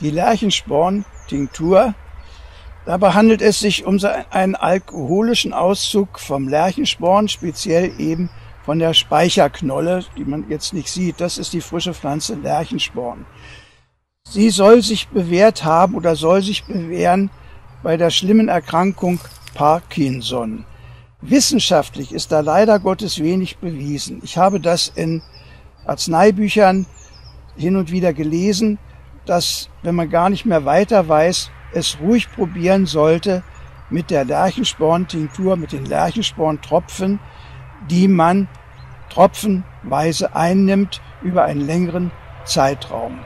die Lerchensporn-Tinktur. Dabei handelt es sich um einen alkoholischen Auszug vom Lerchensporn, speziell eben von der Speicherknolle, die man jetzt nicht sieht. Das ist die frische Pflanze Lerchensporn. Sie soll sich bewährt haben oder soll sich bewähren bei der schlimmen Erkrankung Parkinson. Wissenschaftlich ist da leider Gottes wenig bewiesen. Ich habe das in Arzneibüchern hin und wieder gelesen, dass, wenn man gar nicht mehr weiter weiß, es ruhig probieren sollte mit der Lerchensporn-Tinktur, mit den Lerchensporn-Tropfen, die man tropfenweise einnimmt über einen längeren Zeitraum.